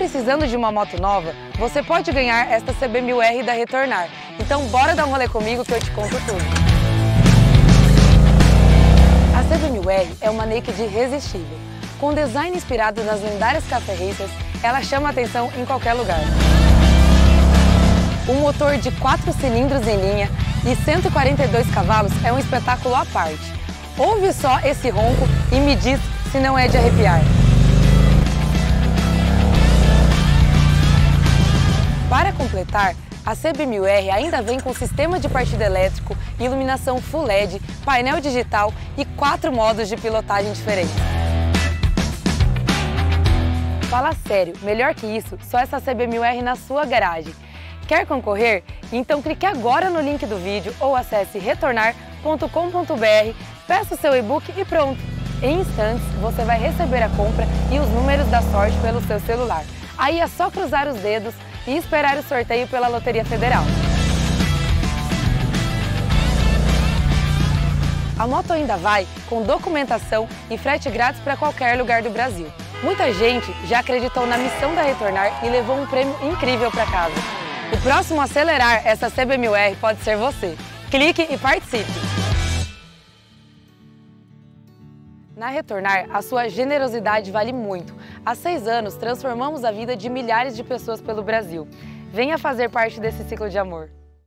precisando de uma moto nova? Você pode ganhar esta CB1000R da Retornar. Então bora dar um rolê comigo que eu te conto tudo. A CB1000R é uma naked irresistível. Com design inspirado nas lendárias Café Racers, ela chama atenção em qualquer lugar. Um motor de 4 cilindros em linha e 142 cavalos é um espetáculo à parte. Ouve só esse ronco e me diz se não é de arrepiar. Completar, a CB1000R ainda vem com sistema de partida elétrico, iluminação Full LED, painel digital e quatro modos de pilotagem diferentes. Fala sério, melhor que isso, só essa CB1000R na sua garagem. Quer concorrer? Então clique agora no link do vídeo ou acesse retornar.com.br, peça o seu e-book e pronto! Em instantes, você vai receber a compra e os números da sorte pelo seu celular. Aí é só cruzar os dedos e esperar o sorteio pela Loteria Federal. A moto ainda vai com documentação e frete grátis para qualquer lugar do Brasil. Muita gente já acreditou na missão da Retornar e levou um prêmio incrível para casa. O próximo a acelerar essa CB1000R pode ser você. Clique e participe! Na Retornar, a sua generosidade vale muito. Há seis anos, transformamos a vida de milhares de pessoas pelo Brasil. Venha fazer parte desse ciclo de amor.